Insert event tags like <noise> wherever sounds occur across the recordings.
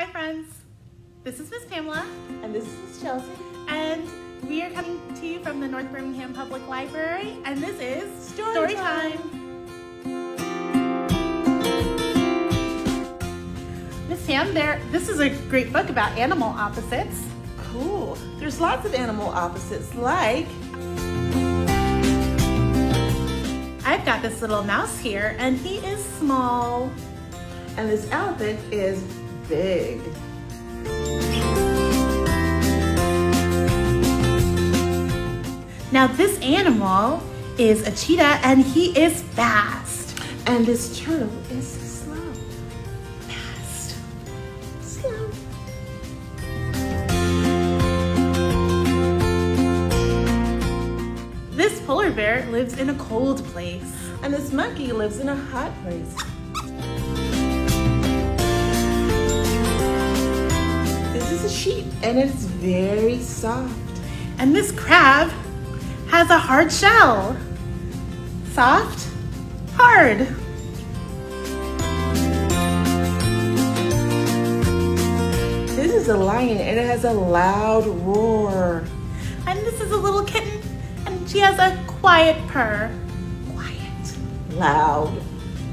Hi friends, this is Miss Pamela And this is Chelsea. and we are coming to you from the North Birmingham Public Library and this is Story time. Miss Pam, there this is a great book about animal opposites. Cool. There's lots of animal opposites like I've got this little mouse here and he is small. and this elephant is big. Now this animal is a cheetah and he is fast. And this turtle is slow. Fast. Slow. This polar bear lives in a cold place. And this monkey lives in a hot place. And it's very soft. And this crab has a hard shell. Soft, hard. This is a lion and it has a loud roar. And this is a little kitten and she has a quiet purr. Quiet, Loud,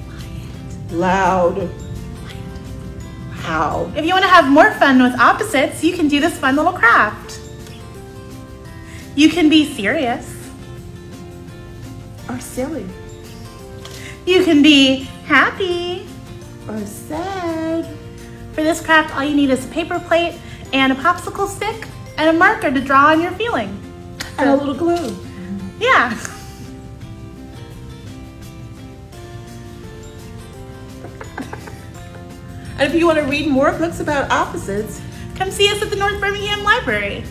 quiet, loud, loud. If you want to have more fun with opposites, you can do this fun little craft. You can be serious. Or silly. You can be happy. Or sad. For this craft, all you need is a paper plate and a popsicle stick and a marker to draw on your feeling. And a little glue. Yeah. <laughs> And if you want to read more books about opposites, Come see us at the North Birmingham Library.